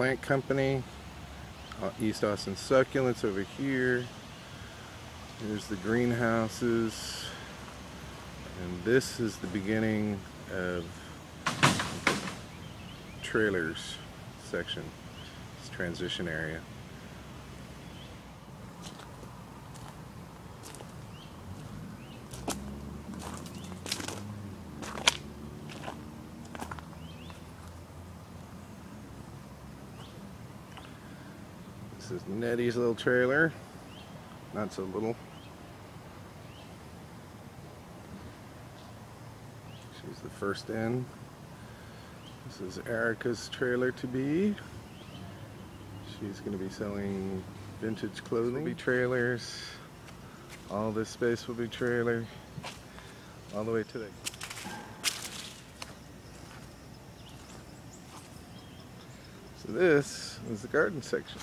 Plant Company. Uh, East Austin Succulents over here. Here's the greenhouses. And this is the beginning of trailers section. This transition area. This is Nettie's little trailer. Not so little. She's the first in. This is Erica's trailer to be. She's going to be selling vintage clothing. Will be trailers. All this space will be trailer. All the way to the So this is the garden section.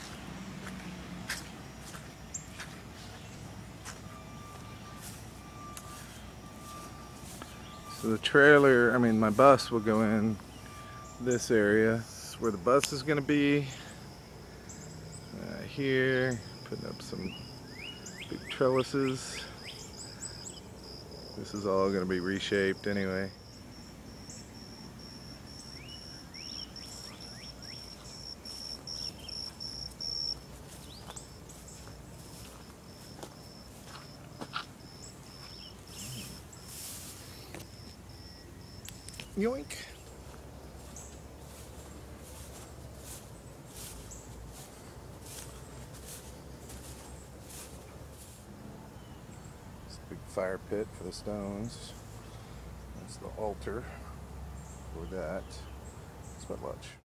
So the trailer, I mean my bus will go in this area. This is where the bus is going to be. Uh, here, putting up some big trellises. This is all going to be reshaped anyway. Yoink. Big fire pit for the stones. That's the altar for that. It's my lunch.